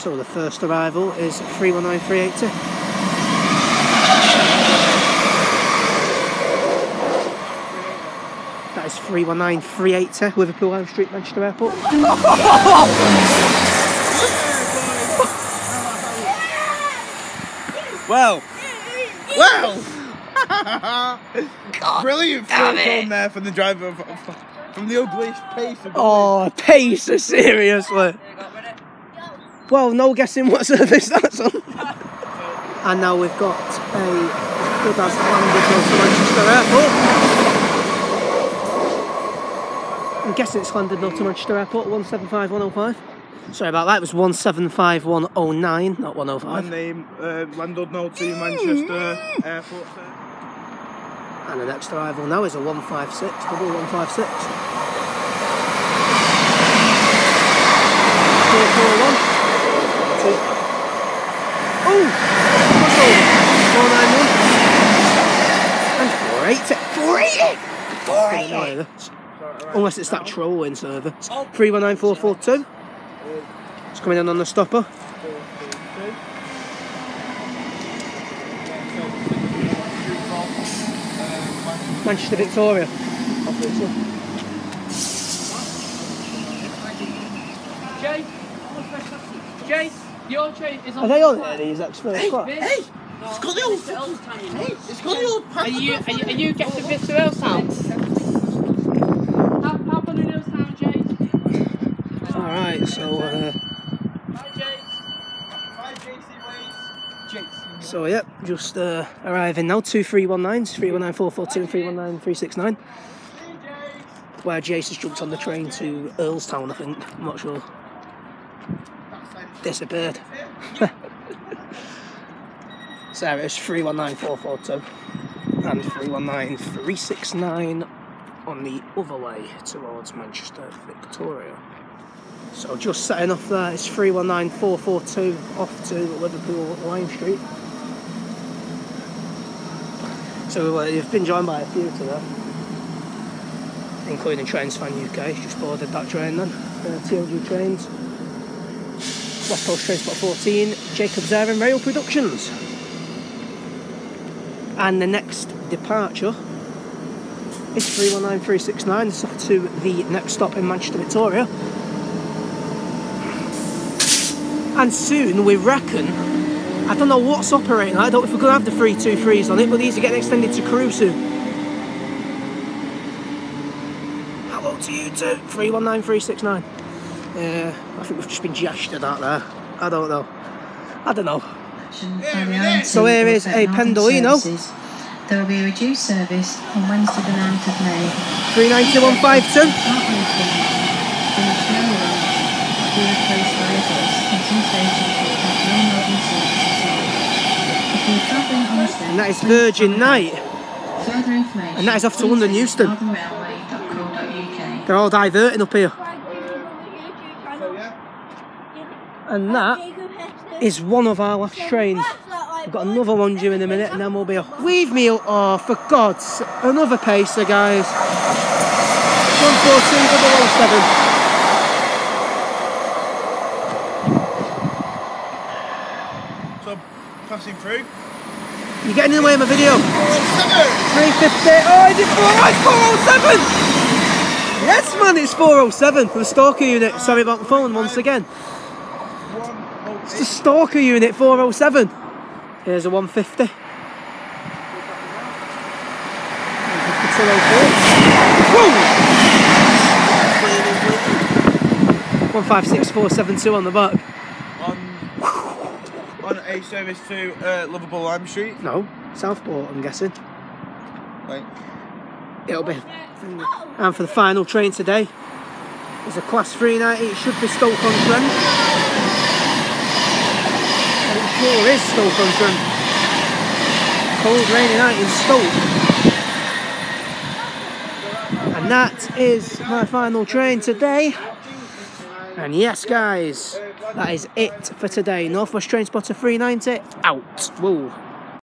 So the first arrival is 319380. That is 319380 Liverpool Lime Street, Manchester Airport. Well, well. Brilliant front on there from the driver of, from the ugliest pace. Of Oh, pacer, seriously. Well, no guessing what service that's on. and now we've got a good as landed to Manchester Airport. I'm guessing it's landed now to Manchester Airport, 175105. Sorry about that, it was 175109, not My 105. name, uh, landlord now to Manchester Airport. sir. And the next arrival now is a 156, double 156. 441. Oh! 491. And 480! 480! Unless it's that trolling server. 319442. It's coming in on the stopper. Manchester Victoria. Jay, Jay, your train is on. Are they on there, these ex first class? Hey, It's got the old. Hey, It's got the old. Are you, are you, are you getting bits of Earlstown? How, how about in Earlstown, Jay? Alright, so uh, Hi, Jay. so yep, just uh, arriving now. Two three one nines, three one nine four four two, three one nine three six nine. Where Jace has jumped on the train to Earlstown, I think. I'm not sure. Disappeared. so it's three one nine four four two and three one nine three six nine on the other way towards Manchester, Victoria. So just setting off there, it's 319442 off to Liverpool Lime Street. So uh, you've been joined by a few today, including Trains Fan UK, just boarded that train then. Uh, TOG Trains, West Coast Trainspotter 14, Jakob's Air Rail Productions. And the next departure is 319369, it's off to the next stop in Manchester, Victoria. And soon we reckon, I don't know what's operating, I don't know if we're going to have the 323s on it, but these are getting extended to crew soon. Hello to you too, 319369. Yeah, I think we've just been gestured at there. I don't know. I don't know. So here is a Pendolino. There will be a reduced service on Wednesday the 9th of May. 392152. Not Liverpool. Finish no run. Be replaced by a bus at some stations will have no modern services on. If you're travelling on a step, And that is Virgin Night. Further information. And that is off to London visit Euston. They're all diverting up here. And that is one of our last trains. We've got another one due in a minute and then we'll be off. Weave meal, oh, for God's. Another pacer, guys. 142 So passing through. You're getting in the way of my video. 350. Oh, is it 407? Man, it's 407 for the Stalker unit. Sorry about the phone once again. It's the Stalker unit 407. Here's a 150. 156472 on the back. On, on a service to uh, Liverpool Lime Street. No, Southport, I'm guessing. Right. It'll be. And for the final train today, it's a class 390. It should be Stoke on Trent. And it sure is Stoke on Trent. Cold rainy night in Stoke. And that is my final train today. And yes, guys, that is it for today. Northwest Train Spotter 390 out. Whoa.